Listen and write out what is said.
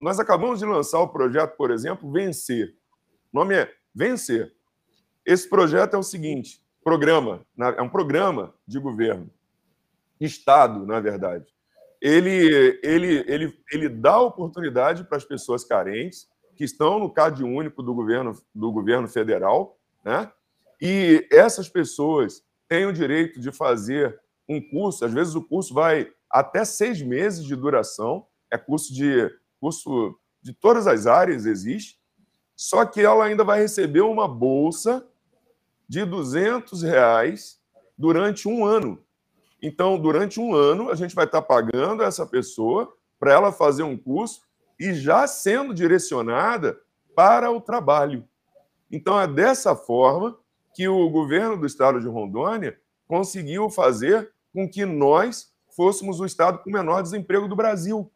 Nós acabamos de lançar o projeto, por exemplo, Vencer. O nome é Vencer. Esse projeto é o seguinte: programa, é um programa de governo, Estado, na verdade. Ele, ele, ele, ele dá oportunidade para as pessoas carentes que estão no CAD único do governo, do governo federal, né? e essas pessoas têm o direito de fazer um curso, às vezes o curso vai até seis meses de duração, é curso de curso de todas as áreas existe, só que ela ainda vai receber uma bolsa de 200 reais durante um ano. Então, durante um ano, a gente vai estar pagando essa pessoa para ela fazer um curso e já sendo direcionada para o trabalho. Então, é dessa forma que o governo do estado de Rondônia conseguiu fazer com que nós fôssemos o estado com o menor desemprego do Brasil.